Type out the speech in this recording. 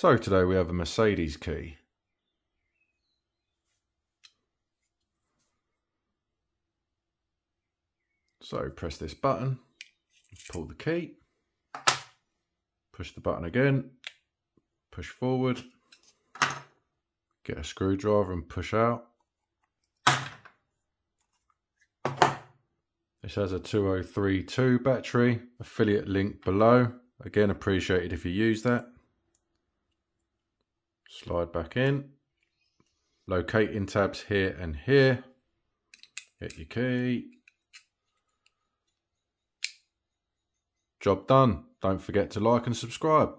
So today we have a Mercedes key. So press this button, pull the key, push the button again, push forward, get a screwdriver and push out. This has a 2032 battery, affiliate link below. Again, appreciated if you use that. Slide back in. Locating tabs here and here. Get your key. Job done. Don't forget to like and subscribe.